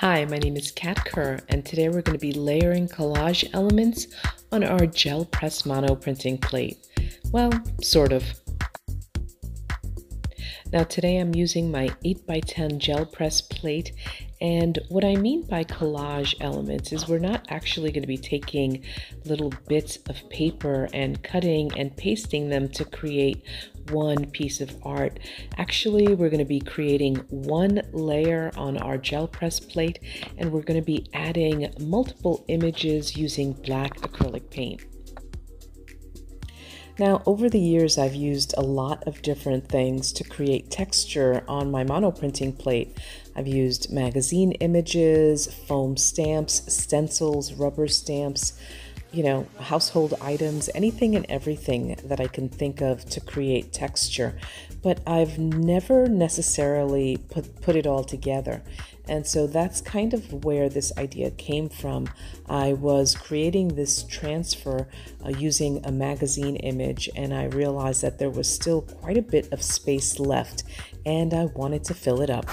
Hi, my name is Cat Kerr, and today we're going to be layering collage elements on our gel press mono printing plate. Well, sort of. Now today I'm using my 8x10 gel press plate and what I mean by collage elements is we're not actually going to be taking little bits of paper and cutting and pasting them to create one piece of art. Actually, we're going to be creating one layer on our gel press plate and we're going to be adding multiple images using black acrylic paint. Now, over the years, I've used a lot of different things to create texture on my monoprinting plate. I've used magazine images, foam stamps, stencils, rubber stamps, you know, household items, anything and everything that I can think of to create texture. But I've never necessarily put, put it all together. And so that's kind of where this idea came from. I was creating this transfer uh, using a magazine image, and I realized that there was still quite a bit of space left, and I wanted to fill it up.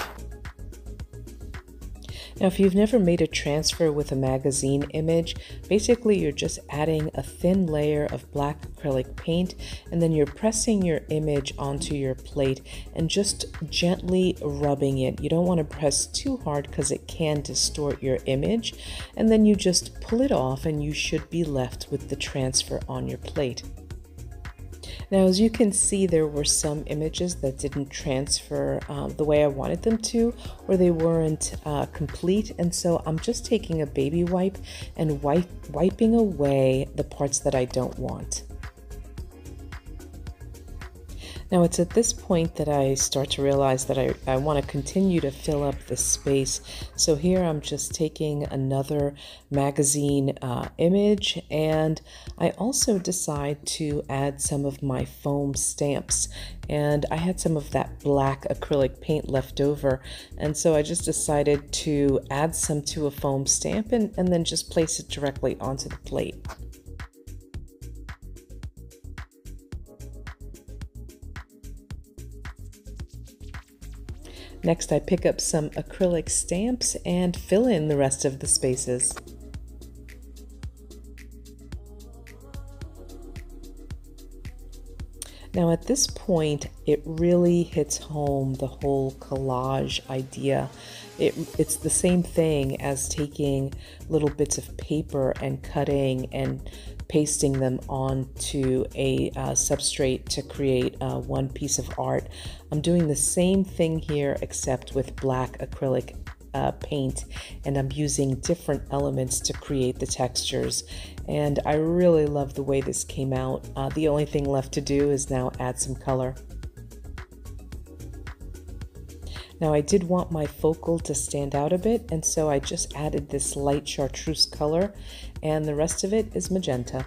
Now, if you've never made a transfer with a magazine image, basically you're just adding a thin layer of black acrylic paint and then you're pressing your image onto your plate and just gently rubbing it. You don't want to press too hard because it can distort your image. And then you just pull it off and you should be left with the transfer on your plate. Now, as you can see, there were some images that didn't transfer uh, the way I wanted them to, or they weren't uh, complete. And so I'm just taking a baby wipe and wipe, wiping away the parts that I don't want. Now it's at this point that I start to realize that I, I want to continue to fill up the space. So here I'm just taking another magazine uh, image and I also decide to add some of my foam stamps and I had some of that black acrylic paint left over and so I just decided to add some to a foam stamp and, and then just place it directly onto the plate. Next, I pick up some acrylic stamps and fill in the rest of the spaces. Now, at this point, it really hits home the whole collage idea. It, it's the same thing as taking little bits of paper and cutting and pasting them onto a uh, substrate to create uh, one piece of art. I'm doing the same thing here except with black acrylic uh, paint and I'm using different elements to create the textures and I really love the way this came out. Uh, the only thing left to do is now add some color. Now I did want my focal to stand out a bit and so I just added this light chartreuse color and the rest of it is magenta.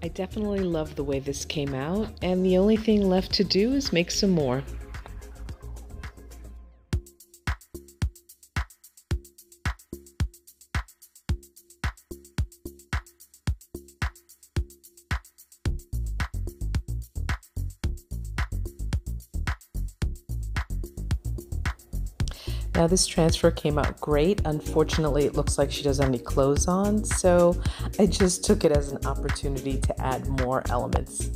I definitely love the way this came out, and the only thing left to do is make some more. Now this transfer came out great. Unfortunately, it looks like she doesn't have any clothes on, so I just took it as an opportunity to add more elements.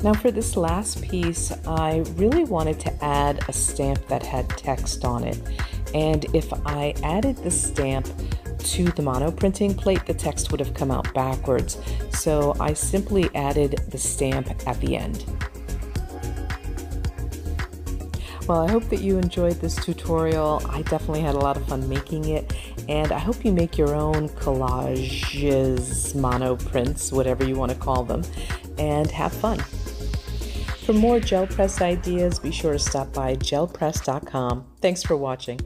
Now for this last piece, I really wanted to add a stamp that had text on it. And if I added the stamp to the mono printing plate, the text would have come out backwards. So I simply added the stamp at the end. Well, I hope that you enjoyed this tutorial. I definitely had a lot of fun making it, and I hope you make your own collages, mono prints, whatever you want to call them, and have fun. For more gel press ideas, be sure to stop by gelpress.com. Thanks for watching.